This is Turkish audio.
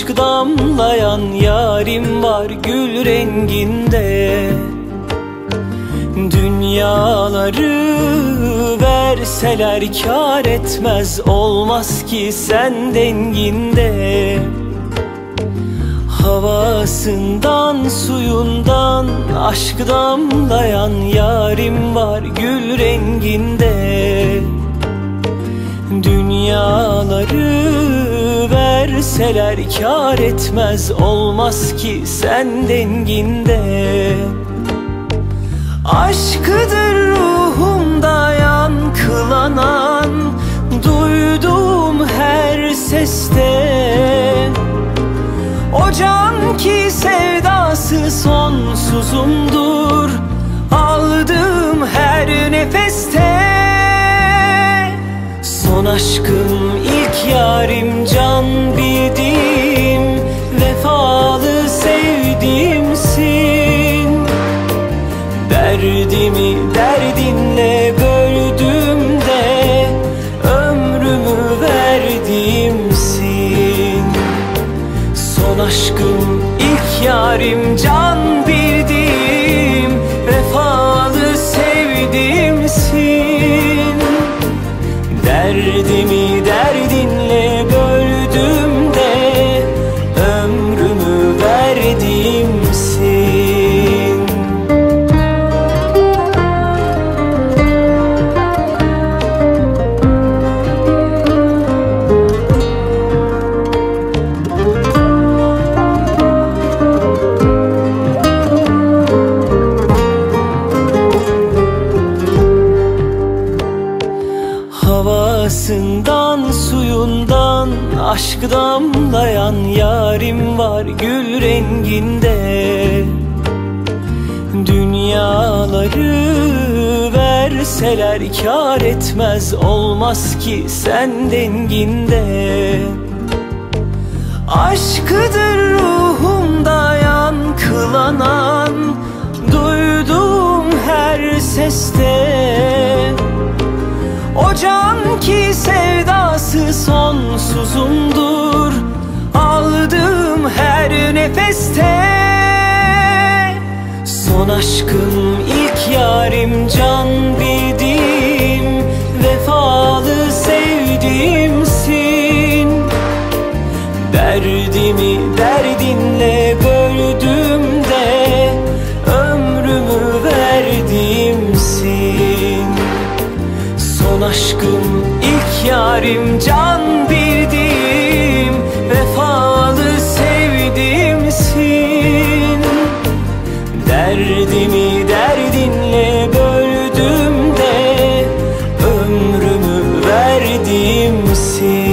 Aşk damlayan yarim var gül renginde. Dünyaları verseler kar etmez Olmaz ki sen denginde. Havasından suyundan aşk damlayan yarim var gül renginde. Dünyaları verseler kar etmez Olmaz ki sen denginde. Aşkıdır ruhumda yankılanan Duyduğum her seste. O can ki sevdası sonsuzumdur Aldığım her nefeste. Son aşkım aşkım ilk yarim can bildim Vefalı sevdiğimsin. Derdimi derdinle aşk damlayan yarim var gül renginde. Dünyaları verseler kar etmez olmaz ki sen denginde. Aşkıdır ruhumda sonsuzumdur. Aldığım her nefeste Son aşkım ilk yarim can bildim Conseguimos sim.